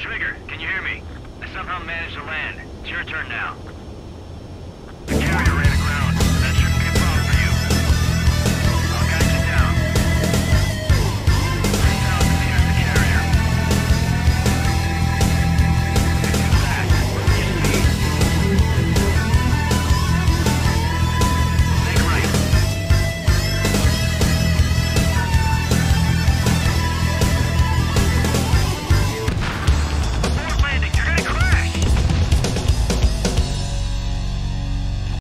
Trigger, can you hear me? I somehow managed to land. It's your turn now.